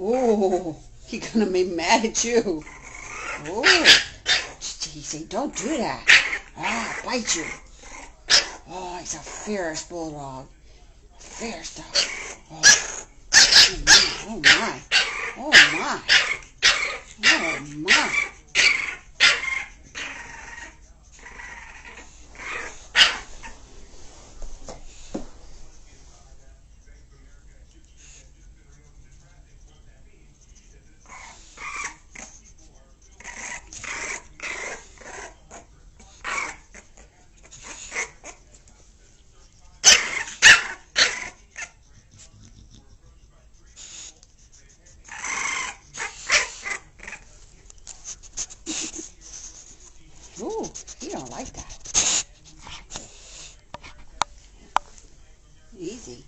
Oh, he gonna be mad at you. Oh, easy, don't do that. Ah, bite you. Oh, he's a fierce bulldog. Fierce dog. Oh, oh my, oh my, oh my, oh my. Ooh, he don't like that. Easy.